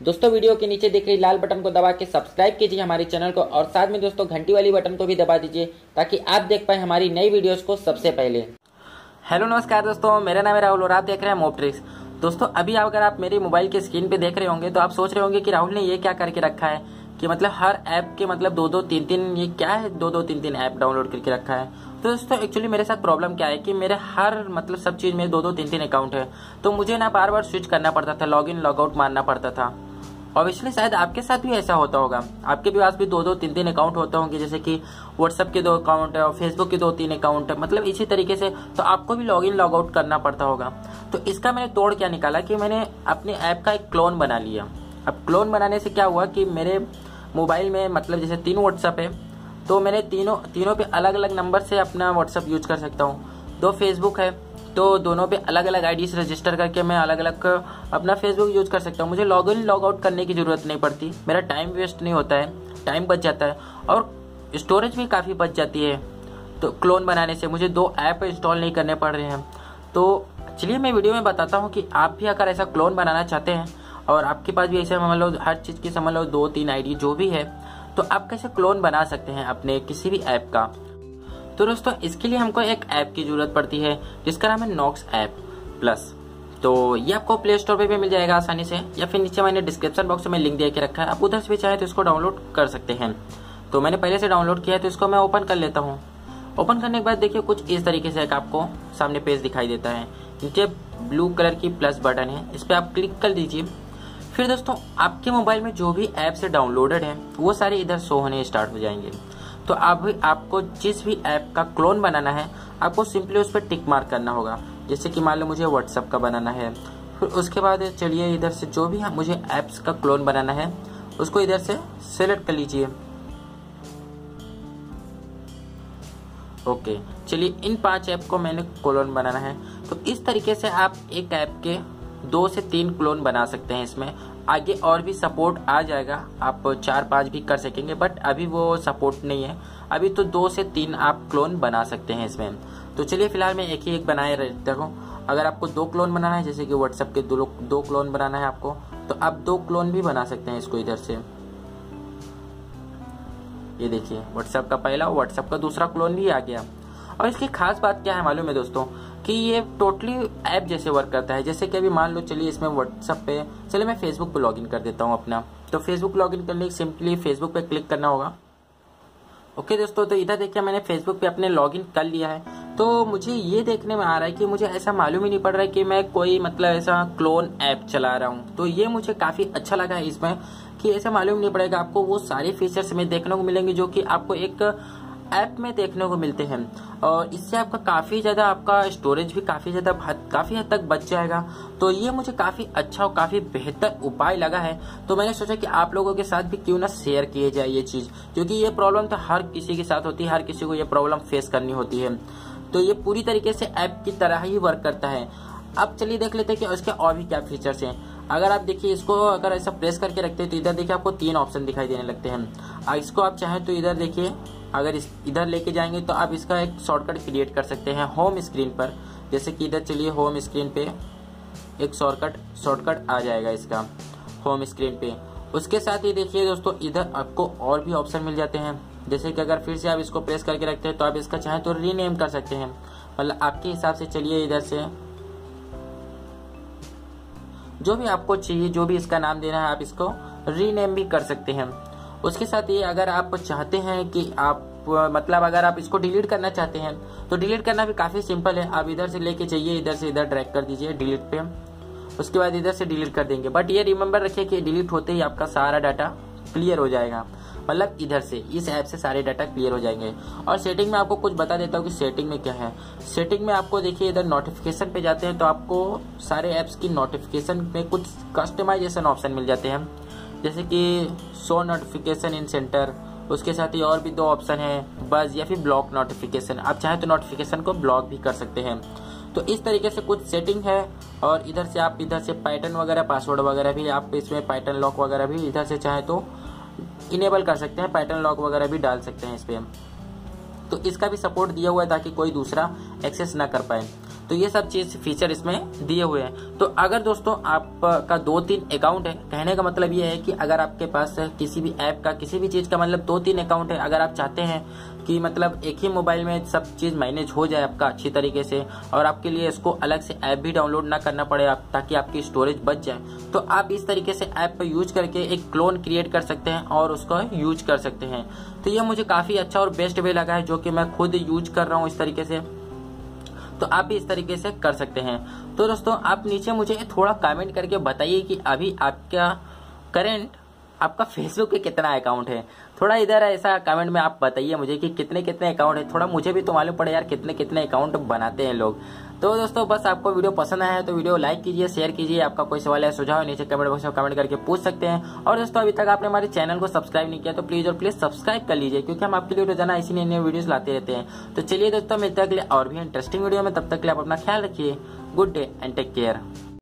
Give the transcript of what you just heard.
दोस्तों, वीडियो के नीचे दिख रही लाल बटन को दबा के सब्सक्राइब कीजिए हमारे चैनल को और साथ में दोस्तों, घंटी वाली बटन को भी दबा दीजिए ताकि आप देख पाए हमारी नई वीडियोस को सबसे पहले। हेलो, नमस्कार दोस्तों, मेरा नाम है राहुल और आप देख रहे हैं मोपट्रिक्स दोस्तों, अभी अगर आप मेरी मोबाइल की स्क्रीन पे देख रहे होंगे तो आप सोच रहे होंगे कि राहुल ने ये क्या करके रखा है, कि मतलब हर ऐप के मतलब दो दो तीन तीन, ये क्या है, दो दो तीन तीन ऐप डाउनलोड करके रखा है। तो दोस्तों एक्चुअली मेरे साथ प्रॉब्लम क्या है कि मेरे हर मतलब सब चीज़ में दो दो तीन तीन अकाउंट है तो मुझे ना बार बार स्विच करना पड़ता था लॉग इन लॉग आउट मारना पड़ता था। ऑब्वियसली शायद आपके साथ भी ऐसा होता होगा। आपके पास भी दो दो तीन तीन अकाउंट होते होंगे, जैसे कि व्हाट्सएप के दो अकाउंट है और फेसबुक के दो तीन अकाउंट है। मतलब इसी तरीके से तो आपको भी लॉग इन लॉग आउट करना पड़ता होगा। तो इसका मैंने तोड़ क्या निकाला कि मैंने अपने ऐप का एक क्लोन बना लिया। अब क्लोन बनाने से क्या हुआ कि मेरे मोबाइल में मतलब जैसे तीन व्हाट्सएप है तो मैंने तीनों तीनों पे अलग अलग नंबर से अपना व्हाट्सएप यूज़ कर सकता हूँ। दो फेसबुक है तो दोनों पे अलग अलग आई रजिस्टर करके मैं अलग अलग अपना फेसबुक यूज़ कर सकता हूँ। मुझे लॉग इन लॉग आउट करने की ज़रूरत नहीं पड़ती। मेरा टाइम वेस्ट नहीं होता है। टाइम बच जाता है। और स्टोरेज भी काफ़ी बच जाती है। तो क्लोन बनाने से मुझे दो ऐप इंस्टॉल नहीं करने पड़ रहे हैं। तो चलिए मैं वीडियो में बताता हूँ कि आप भी अगर ऐसा क्लोन बनाना चाहते हैं और आपके पास भी ऐसे समझ लो, हर चीज़ की समझ लो दो तीन आईडी जो भी है तो आप कैसे क्लोन बना सकते हैं अपने किसी भी ऐप का? तो दोस्तों, इसके लिए हमको एक ऐप की ज़रूरत पड़ती है, जिसका नाम है नॉक्स ऐप प्लस तो ये आपको प्ले स्टोर पर भी मिल जाएगा आसानी से, या फिर नीचे मैंने डिस्क्रिप्शन बॉक्स में लिंक दे के रखा है। आप उधर से भी चाहे तो इसको डाउनलोड कर सकते हैं। तो मैंने पहले से डाउनलोड किया है तो इसको मैं ओपन कर लेता हूँ। ओपन करने के बाद देखिए, कुछ इस तरीके से एक आपको सामने पेज दिखाई देता है। नीचे ब्लू कलर की प्लस बटन है, इस पर आप क्लिक कर दीजिए। फिर दोस्तों, आपके मोबाइल में जो भी ऐप्स डाउनलोडेड हैं, वो सारे इधर शो होने स्टार्ट हो जाएँगे। तो अब आपको जिस भी ऐप का क्लोन बनाना है, आपको सिंपली उस पर टिक मार्क करना होगा। जैसे कि मान लो मुझे व्हाट्सअप का बनाना है। फिर उसके बाद चलिए इधर से जो भी मुझे ऐप्स का क्लोन बनाना है, उसको इधर से सेलेक्ट कर लीजिए। ओके चलिए इन पाँच ऐप को मैंने क्लोन बनाना है। तो इस तरीके से आप एक ऐप के दो से तीन क्लोन बना सकते हैं इसमें। आगे और भी सपोर्ट आ जाएगा। आप चार पाँच भी कर सकेंगे, बट अभी वो सपोर्ट नहीं है। अभी तो दो से तीन आप क्लोन बना सकते हैं इसमें। तो चलिए, फ़िलहाल मैं एक ही एक बनाए रहता हूँ। अगर आपको दो क्लोन बनाना है, जैसे कि व्हाट्सएप के दो दो क्लोन बनाना है आपको तो आप दो क्लोन भी बना सकते हैं इसको इधर से। ये देखिए व्हाट्सएप का पहला व्हाट्सएप का दूसरा क्लोन भी आ गया। और इसकी खास बात क्या है मालूम है दोस्तों? कि ये टोटली ऐप जैसे वर्क करता है। जैसे कि अभी मान लो, चलिए इसमें व्हाट्सएप पे, चलिए मैं फेसबुक पे लॉगिन कर देता हूँ अपना। तो फेसबुक लॉगिन करने सिंपली फेसबुक पे क्लिक करना होगा। ओके दोस्तों तो इधर देखिए मैंने फेसबुक पे अपने लॉगिन कर लिया है। तो मुझे ये देखने में आ रहा है कि मुझे ऐसा मालूम ही नहीं पड़ रहा है कि मैं कोई मतलब ऐसा क्लोन ऐप चला रहा हूँ। तो ये मुझे काफ़ी अच्छा लगा है इसमें कि ऐसा मालूम नहीं पड़ेगा। आपको वो सारे फीचर्स में देखने को मिलेंगे जो कि आपको एक ऐप में देखने को मिलते हैं। और इससे आपका काफ़ी ज़्यादा आपका स्टोरेज भी काफ़ी ज़्यादा काफ़ी हद तक बच जाएगा। तो ये मुझे काफ़ी अच्छा और काफ़ी बेहतर उपाय लगा है। तो मैंने सोचा कि आप लोगों के साथ भी क्यों ना शेयर किए जाए ये चीज़, क्योंकि ये प्रॉब्लम तो हर किसी के साथ होती है, हर किसी को ये प्रॉब्लम फेस करनी होती है। तो ये पूरी तरीके से ऐप की तरह ही वर्क करता है। अब चलिए देख लेते हैं कि उसके और भी क्या फीचर्स हैं। अगर आप देखिए, इसको अगर ऐसा प्रेस करके रखते हैं तो इधर देखिए आपको तीन ऑप्शन दिखाई देने लगते हैं। इसको आप चाहें तो इधर देखिए। अगर इस, इधर लेके जाएँगे तो आप इसका एक शॉर्टकट क्रिएट कर सकते हैं होम स्क्रीन पर। जैसे कि इधर चलिए होम स्क्रीन पे एक शॉर्टकट शॉर्टकट आ जाएगा इसका होम स्क्रीन पे। उसके साथ ही देखिए दोस्तों, इधर आपको और भी ऑप्शन मिल जाते हैं। जैसे कि अगर फिर से आप इसको प्रेस करके रखते हैं तो आप इसका चाहें तो रीनेम कर सकते हैं। मतलब आपके हिसाब से चलिए इधर से। जो भी आपको चाहिए, जो भी इसका नाम देना है, आप इसको रीनेम भी कर सकते हैं। उसके साथ ये अगर आप चाहते हैं कि आप मतलब अगर आप इसको डिलीट करना चाहते हैं तो डिलीट करना भी काफ़ी सिंपल है। आप इधर से लेके चाहिए इधर से इधर ड्रैग कर दीजिए डिलीट पे। उसके बाद इधर से डिलीट कर देंगे। बट ये रिमेम्बर रखिए कि डिलीट होते ही आपका सारा डाटा क्लियर हो जाएगा। मतलब इधर से, इस ऐप से सारे डाटा क्लियर हो जाएँगे। और सेटिंग में आपको कुछ बता देता हूँ कि सेटिंग में क्या है। सेटिंग में आपको देखिए, इधर नोटिफिकेशन पे जाते हैं तो आपको सारे ऐप्स की नोटिफिकेशन में कुछ कस्टमाइजेशन ऑप्शन मिल जाते हैं। जैसे कि शो नोटिफिकेशन इन सेंटर उसके साथ ही और भी दो ऑप्शन है बस या फिर ब्लॉक नोटिफिकेशन आप चाहें तो नोटिफिकेशन को ब्लॉक भी कर सकते हैं। तो इस तरीके से कुछ सेटिंग है, और इधर से आप इधर से पैटर्न वगैरह पासवर्ड वगैरह भी आप इसमें पैटर्न लॉक वगैरह भी इधर से चाहे तो इनेबल कर सकते हैं पैटर्न लॉक वगैरह भी डाल सकते हैं इस पर तो इसका भी सपोर्ट दिया हुआ है ताकि कोई दूसरा एक्सेस ना कर पाए। तो ये सब चीज़ फीचर इसमें दिए हुए हैं। तो अगर दोस्तों आपका दो तीन अकाउंट है, कहने का मतलब ये है कि अगर आपके पास किसी भी ऐप का, किसी भी चीज़ का मतलब दो तीन अकाउंट है, अगर आप चाहते हैं कि मतलब एक ही मोबाइल में सब चीज़ मैनेज हो जाए आपका अच्छी तरीके से, और आपके लिए इसको अलग से ऐप भी डाउनलोड ना करना पड़े आप, ताकि आपकी स्टोरेज बच जाए तो आप इस तरीके से ऐप पर यूज़ करके एक क्लोन क्रिएट कर सकते हैं और उसको यूज़ कर सकते हैं। तो ये मुझे काफ़ी अच्छा और बेस्ट वे लगा है, जो कि मैं खुद यूज़ कर रहा हूँ इस तरीके से। तो आप भी इस तरीके से कर सकते हैं। तो दोस्तों, आप नीचे मुझे थोड़ा कमेंट करके बताइए कि अभी आपका करेंट आपका फेसबुक पे कितना अकाउंट है? थोड़ा इधर ऐसा कमेंट में आप बताइए मुझे कि कितने कितने अकाउंट है। थोड़ा मुझे भी तो मालूम पड़े यार कितने कितने अकाउंट बनाते हैं लोग। तो दोस्तों, बस आपको वीडियो पसंद आया है तो वीडियो लाइक कीजिए शेयर कीजिए। आपका कोई सवाल या सुझाव नीचे कमेंट बॉक्स में कमेंट करके पूछ सकते हैं। और दोस्तों, अभी तक आपने हमारे चैनल को सब्सक्राइब नहीं किया तो प्लीज़ और प्लीज़ सब्सक्राइब कर लीजिए, क्योंकि हम आपके लिए रोज़ाना इसी नए नए वीडियो लाते रहते हैं। तो चलिए दोस्तों, मिलते हैं और भी इंटरेस्टिंग वीडियो में। तब तक के लिए आप अपना ख्याल रखिए। Good day and take care